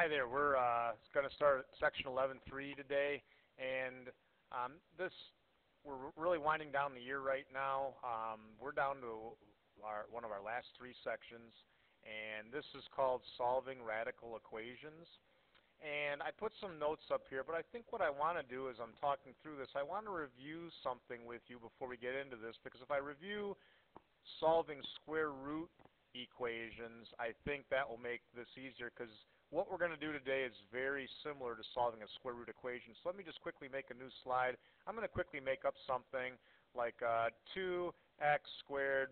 Hi there. We're uh, going to start section 11.3 today, and um, this we're really winding down the year right now. Um, we're down to our, one of our last three sections, and this is called solving radical equations. And I put some notes up here, but I think what I want to do is I'm talking through this, I want to review something with you before we get into this, because if I review solving square root equations, I think that will make this easier, because what we're going to do today is very similar to solving a square root equation. So let me just quickly make a new slide. I'm going to quickly make up something like uh, 2x squared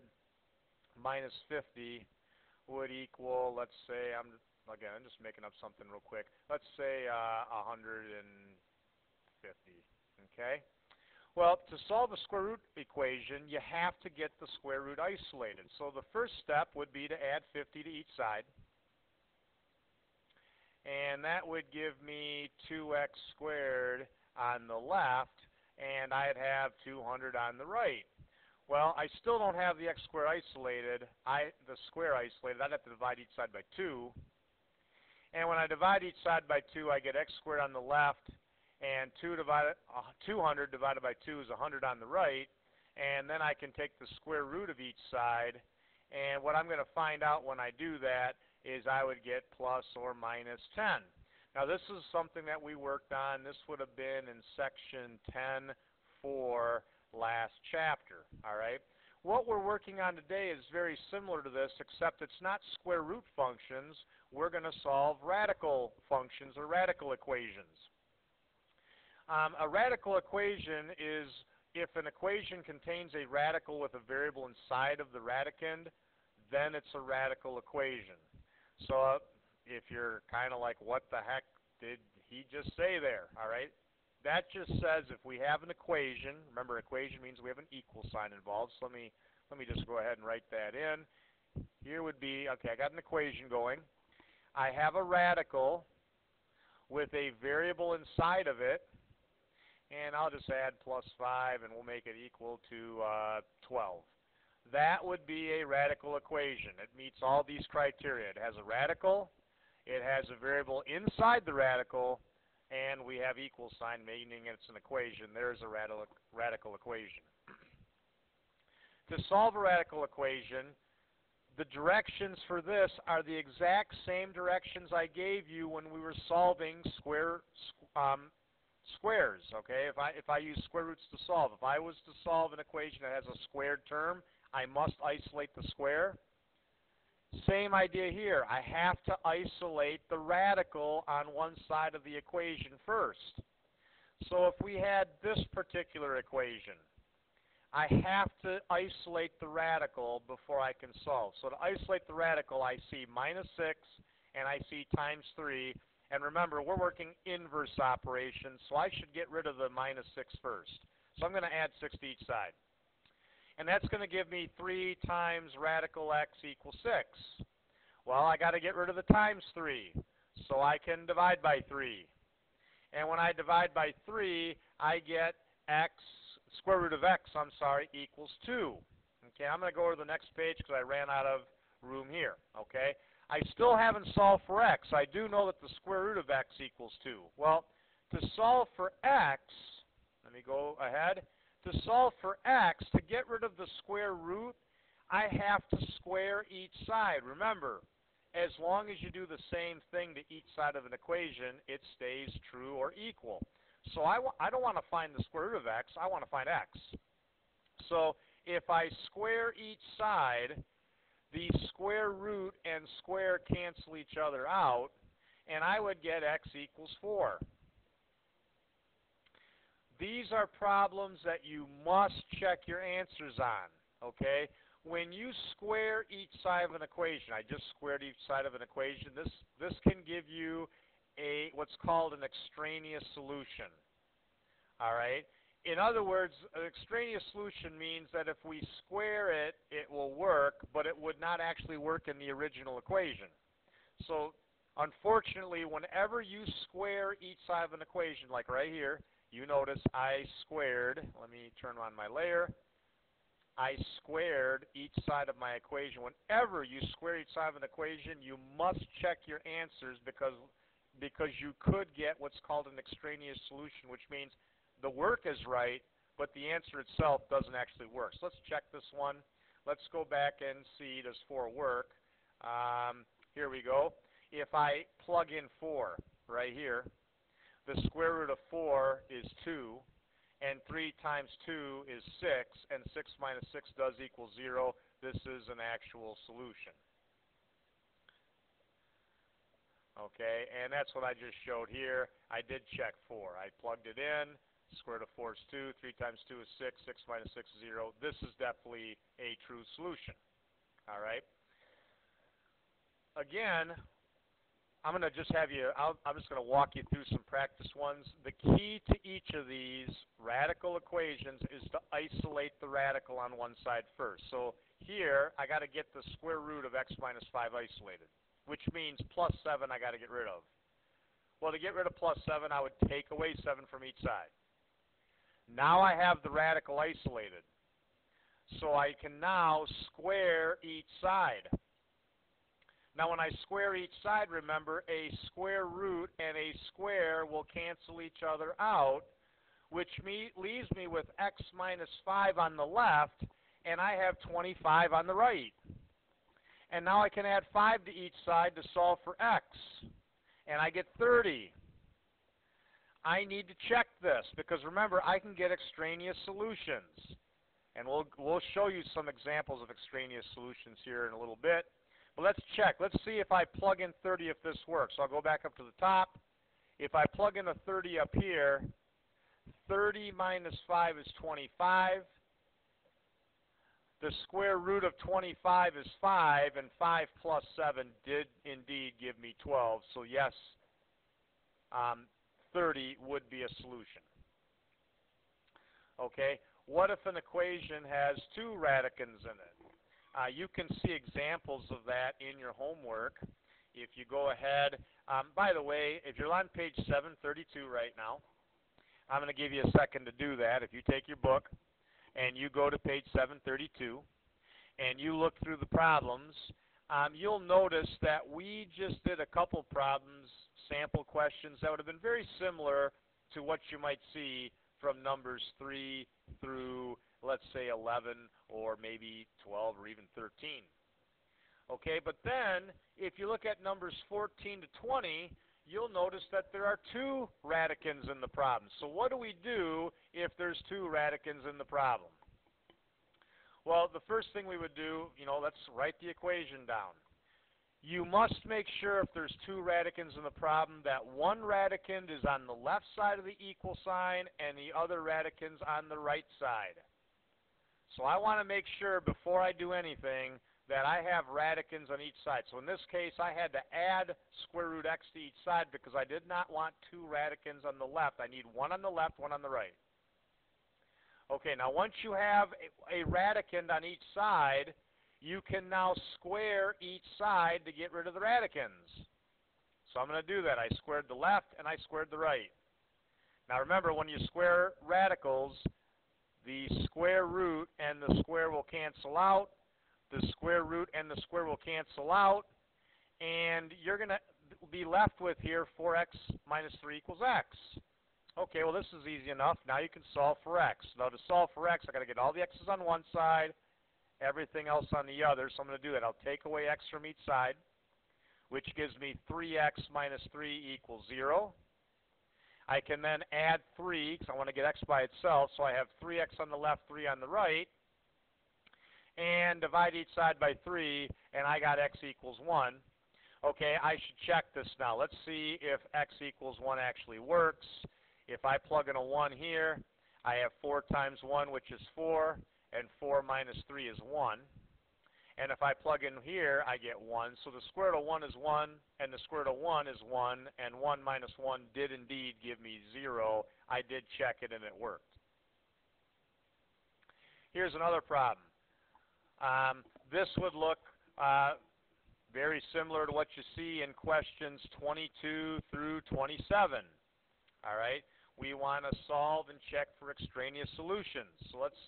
minus 50 would equal, let's say, I'm again, I'm just making up something real quick. Let's say uh, 150. Okay. Well, to solve a square root equation, you have to get the square root isolated. So the first step would be to add 50 to each side and that would give me 2x squared on the left, and I'd have 200 on the right. Well, I still don't have the x squared isolated, I, the square isolated. I'd have to divide each side by 2. And when I divide each side by 2, I get x squared on the left, and 2 divided, uh, 200 divided by 2 is 100 on the right. And then I can take the square root of each side, and what I'm going to find out when I do that is I would get plus or minus 10. Now this is something that we worked on. This would have been in section 10 for last chapter. All right. What we're working on today is very similar to this, except it's not square root functions. We're going to solve radical functions or radical equations. Um, a radical equation is if an equation contains a radical with a variable inside of the radicand, then it's a radical equation. So uh, if you're kind of like, what the heck did he just say there? All right. That just says if we have an equation, remember equation means we have an equal sign involved. So let me let me just go ahead and write that in. Here would be, okay, I got an equation going. I have a radical with a variable inside of it, and I'll just add plus 5, and we'll make it equal to uh, 12. That would be a radical equation. It meets all these criteria. It has a radical, it has a variable inside the radical, and we have equal sign, meaning it's an equation. There's a radical, radical equation. to solve a radical equation, the directions for this are the exact same directions I gave you when we were solving square um, squares. Okay, if I if I use square roots to solve, if I was to solve an equation that has a squared term, I must isolate the square. Same idea here. I have to isolate the radical on one side of the equation first. So if we had this particular equation, I have to isolate the radical before I can solve. So to isolate the radical, I see minus 6 and I see times 3. And remember, we're working inverse operations, so I should get rid of the minus 6 first. So I'm going to add 6 to each side. And that's going to give me 3 times radical x equals 6. Well, I got to get rid of the times 3. So I can divide by 3. And when I divide by 3, I get x, square root of x, I'm sorry, equals 2. Okay, I'm going to go to the next page because I ran out of room here. Okay, I still haven't solved for x. I do know that the square root of x equals 2. Well, to solve for x, let me go ahead to solve for x, to get rid of the square root, I have to square each side. Remember, as long as you do the same thing to each side of an equation, it stays true or equal. So I, I don't want to find the square root of x, I want to find x. So if I square each side, the square root and square cancel each other out, and I would get x equals 4. These are problems that you must check your answers on, okay? When you square each side of an equation, I just squared each side of an equation, this, this can give you a what's called an extraneous solution, all right? In other words, an extraneous solution means that if we square it, it will work, it would not actually work in the original equation. So unfortunately, whenever you square each side of an equation, like right here, you notice I squared, let me turn on my layer, I squared each side of my equation. Whenever you square each side of an equation, you must check your answers because because you could get what's called an extraneous solution, which means the work is right, but the answer itself doesn't actually work. So let's check this one. Let's go back and see does 4 work. Um, here we go. If I plug in 4 right here, the square root of 4 is 2, and 3 times 2 is 6, and 6 minus 6 does equal 0. This is an actual solution. Okay, and that's what I just showed here. I did check 4. I plugged it in. Square root of 4 is 2. 3 times 2 is 6. 6 minus 6 is 0. This is definitely a true solution. All right. Again, I'm going to just have you, i am just going to walk you through some practice ones. The key to each of these radical equations is to isolate the radical on one side first. So here, I got to get the square root of x minus 5 isolated, which means plus 7 I got to get rid of. Well, to get rid of plus 7, I would take away 7 from each side. Now I have the radical isolated. So I can now square each side. Now when I square each side, remember, a square root and a square will cancel each other out, which me, leaves me with x minus 5 on the left, and I have 25 on the right. And now I can add 5 to each side to solve for x, and I get 30. I need to check this, because remember, I can get extraneous solutions. And we'll, we'll show you some examples of extraneous solutions here in a little bit. But let's check. Let's see if I plug in 30 if this works. So I'll go back up to the top. If I plug in a 30 up here, 30 minus 5 is 25. The square root of 25 is 5, and 5 plus 7 did indeed give me 12. So yes, um, 30 would be a solution. Okay, what if an equation has two radicands in it? Uh, you can see examples of that in your homework. If you go ahead, um, by the way, if you're on page 732 right now, I'm going to give you a second to do that. If you take your book and you go to page 732 and you look through the problems, um, you'll notice that we just did a couple problems, sample questions that would have been very similar to what you might see from numbers 3 through let's say 11 or maybe 12 or even 13. Okay, but then if you look at numbers 14 to 20, you'll notice that there are two radicands in the problem. So what do we do if there's two radicands in the problem? Well, the first thing we would do, you know, let's write the equation down. You must make sure if there's two radicands in the problem that one radicand is on the left side of the equal sign and the other radicand's on the right side. So I want to make sure before I do anything that I have radicands on each side. So in this case, I had to add square root x to each side because I did not want two radicands on the left. I need one on the left, one on the right. Okay, now once you have a, a radicand on each side, you can now square each side to get rid of the radicands. So I'm going to do that. I squared the left and I squared the right. Now remember, when you square radicals, the square root and the square will cancel out. The square root and the square will cancel out. And you're going to be left with here 4x minus 3 equals x. Okay, well, this is easy enough. Now you can solve for x. Now, to solve for x, I've got to get all the x's on one side, everything else on the other. So I'm going to do that. I'll take away x from each side, which gives me 3x minus 3 equals 0. I can then add 3 because I want to get x by itself. So I have 3x on the left, 3 on the right. And divide each side by 3, and I got x equals 1. Okay, I should check this now. Let's see if x equals 1 actually works. If I plug in a 1 here, I have 4 times 1, which is 4, and 4 minus 3 is 1. And if I plug in here, I get 1. So the square root of 1 is 1, and the square root of 1 is 1, and 1 minus 1 did indeed give me 0. I did check it, and it worked. Here's another problem. Um, this would look uh, very similar to what you see in questions 22 through 27. All right, we want to solve and check for extraneous solutions. So let's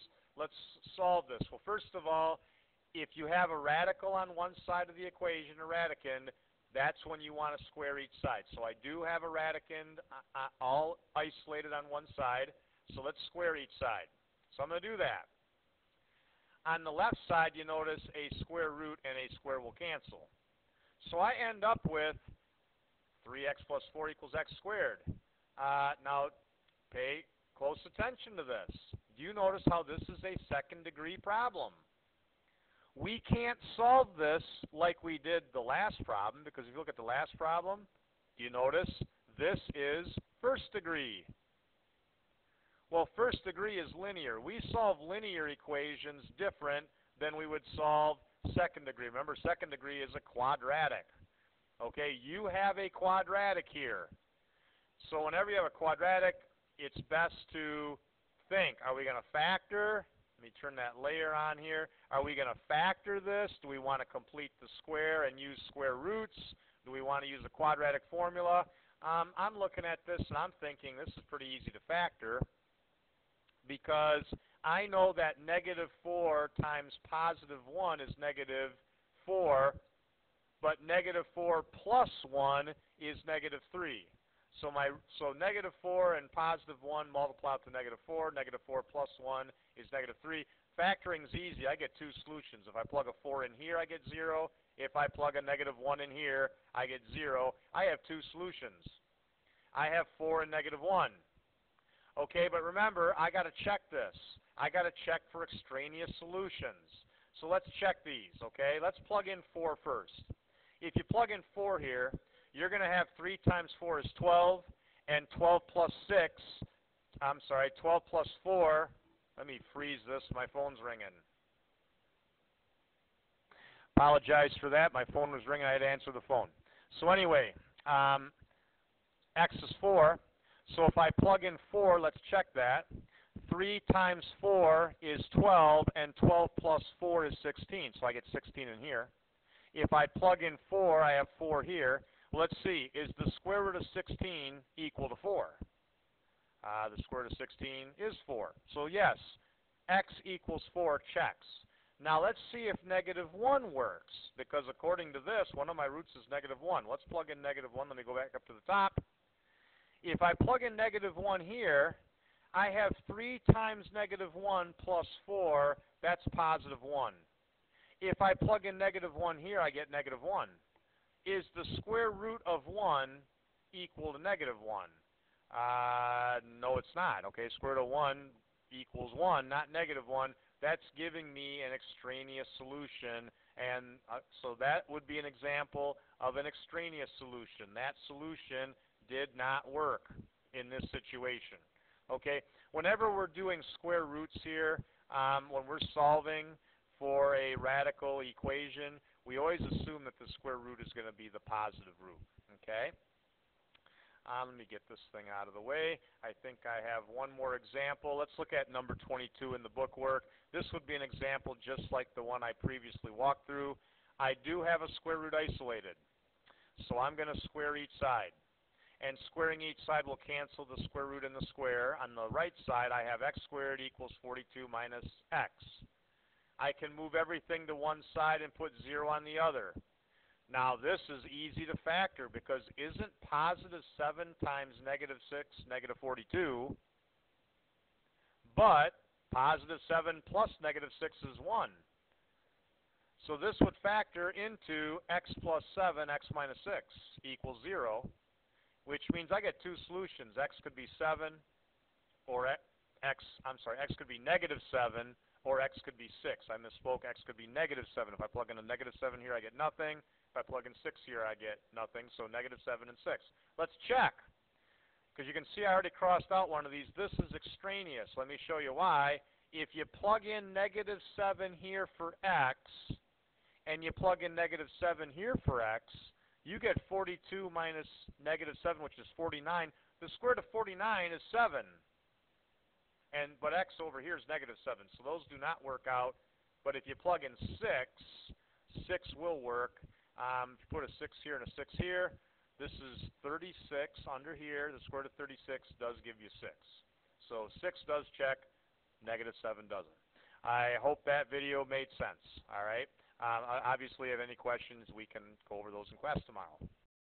let's solve this. Well, first of all, if you have a radical on one side of the equation, a radicand, that's when you want to square each side. So I do have a radicand uh, uh, all isolated on one side, so let's square each side. So I'm going to do that. On the left side, you notice a square root and a square will cancel. So I end up with 3x plus 4 equals x squared. Uh, now, pay close attention to this. You notice how this is a second degree problem? We can't solve this like we did the last problem because if you look at the last problem, you notice this is first degree? Well, first degree is linear. We solve linear equations different than we would solve second degree. Remember, second degree is a quadratic. Okay, you have a quadratic here. So whenever you have a quadratic, it's best to think, are we going to factor? Let me turn that layer on here. Are we going to factor this? Do we want to complete the square and use square roots? Do we want to use a quadratic formula? Um, I'm looking at this and I'm thinking this is pretty easy to factor because I know that negative 4 times positive 1 is negative 4, but negative 4 plus 1 is negative 3. So my so negative 4 and positive 1 multiply out to negative 4. Negative 4 plus 1 is negative 3. Factoring is easy. I get two solutions. If I plug a 4 in here, I get 0. If I plug a negative 1 in here, I get 0. I have two solutions. I have 4 and negative 1. Okay, but remember, I got to check this. I got to check for extraneous solutions. So let's check these, okay? Let's plug in 4 first. If you plug in 4 here, you're going to have 3 times 4 is 12, and 12 plus 6, I'm sorry, 12 plus 4, let me freeze this, my phone's ringing. Apologize for that, my phone was ringing, I had to answer the phone. So anyway, um, x is 4, so if I plug in 4, let's check that. 3 times 4 is 12, and 12 plus 4 is 16, so I get 16 in here. If I plug in 4, I have 4 here. Let's see, is the square root of 16 equal to 4? Uh, the square root of 16 is 4. So yes, x equals 4 checks. Now let's see if negative 1 works, because according to this, one of my roots is negative 1. Let's plug in negative 1. Let me go back up to the top. If I plug in negative 1 here, I have 3 times negative 1 plus 4. That's positive 1. If I plug in negative 1 here, I get negative 1 is the square root of 1 equal to negative 1? Uh, no, it's not. Okay, square root of 1 equals 1, not negative 1. That's giving me an extraneous solution, and uh, so that would be an example of an extraneous solution. That solution did not work in this situation. Okay, whenever we're doing square roots here, um, when we're solving for a radical equation, we always assume that the square root is going to be the positive root. Okay? Uh, let me get this thing out of the way. I think I have one more example. Let's look at number 22 in the bookwork. This would be an example just like the one I previously walked through. I do have a square root isolated. So I'm going to square each side. And squaring each side will cancel the square root in the square. On the right side, I have x squared equals 42 minus x. I can move everything to one side and put 0 on the other. Now, this is easy to factor because isn't positive 7 times negative 6 negative 42? But positive 7 plus negative 6 is 1. So this would factor into x plus 7, x minus 6 equals 0, which means I get two solutions. x could be 7 or x, I'm sorry, x could be negative 7 or x could be 6. I misspoke. x could be negative 7. If I plug in a negative 7 here, I get nothing. If I plug in 6 here, I get nothing. So negative 7 and 6. Let's check. Because you can see I already crossed out one of these. This is extraneous. Let me show you why. If you plug in negative 7 here for x, and you plug in negative 7 here for x, you get 42 minus negative 7, which is 49. The square root of 49 is 7 and but x over here is negative 7. So those do not work out. But if you plug in 6, 6 will work. Um, if you put a 6 here and a 6 here, this is 36 under here. The square root of 36 does give you 6. So 6 does check, negative 7 doesn't. I hope that video made sense. All right. Um, obviously, if any questions, we can go over those in class tomorrow.